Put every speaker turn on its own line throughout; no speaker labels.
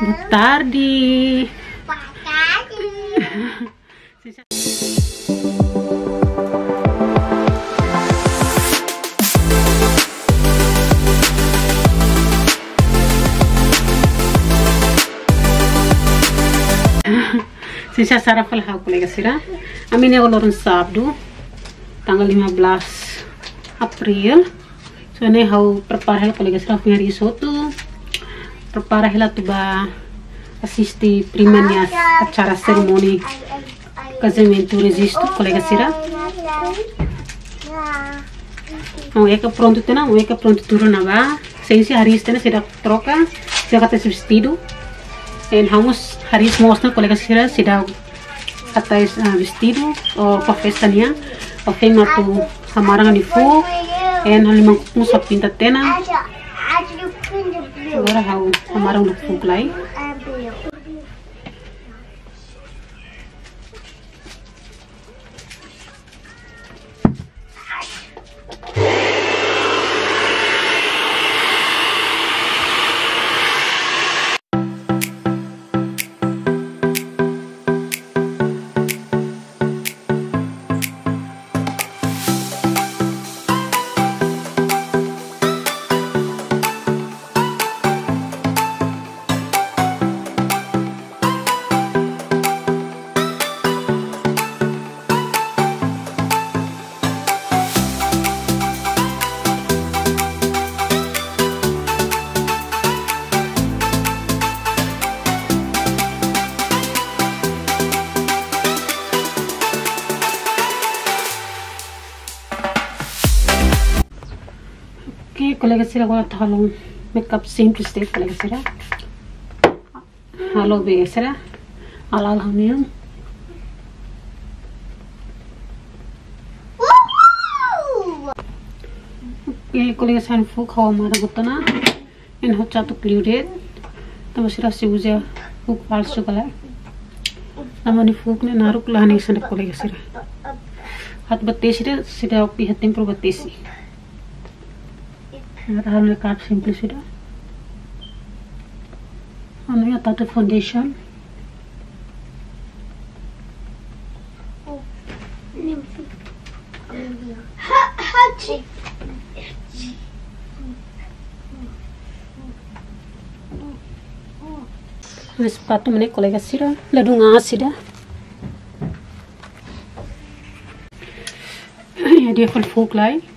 Boa tarde. Sisa sarap pala ako kolega sira. Amin ya ulurun Sabtu tanggal 15 April. So ini hau prepara hela kolega sira punya risotto. Ba assisti prima ni acara seremoni casamento registro kolega sira. Mau eka pronto tena, mau eka pronto turun na Sensi hari tena sida troca, sida kata vestido. En vamos haris mostra colega sira sida kata vestido o pa festa nia. O fema tu hamarang ni fu. En halimang kung sa pinta tena. Agora hau hamarang ni fu step kolega sira. Halo be sira. Alal hamiyum. Oke, kolega sira fu khawa mara gutana. En hocha to included. Tama sira si uja fu falso kala. Tama ni fu ne naruk lahani sana kolega sira. Hat batesi sira sira pi hatim pro batesi. Sudah. Ano yung tato foundation? Mas sepatu mana kolega sira, ladu ngas sida. Ya dia full folk lai.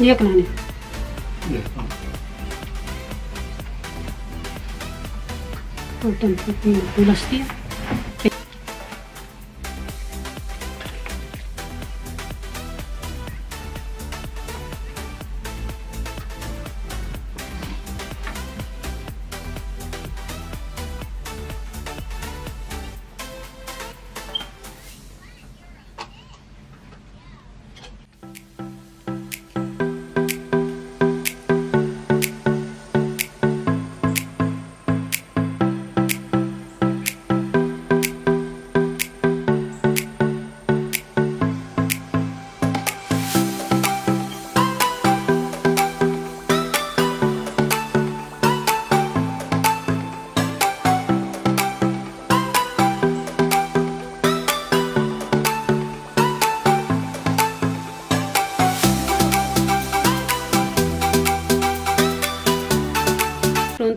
Lihat kena ni. Lihat. Tuh, tuh, tuh, tuh, tuh, tuh,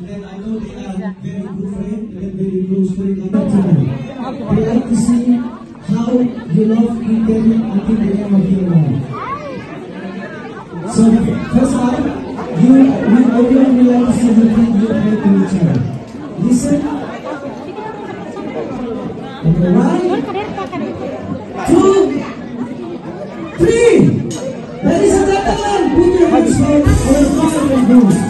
Then I know they are very good friends and very close friends at that time. They like to see how you love Italy until the end of your life. So first time, you we everyone will like to see the thing you play to each other. Listen. Right? News.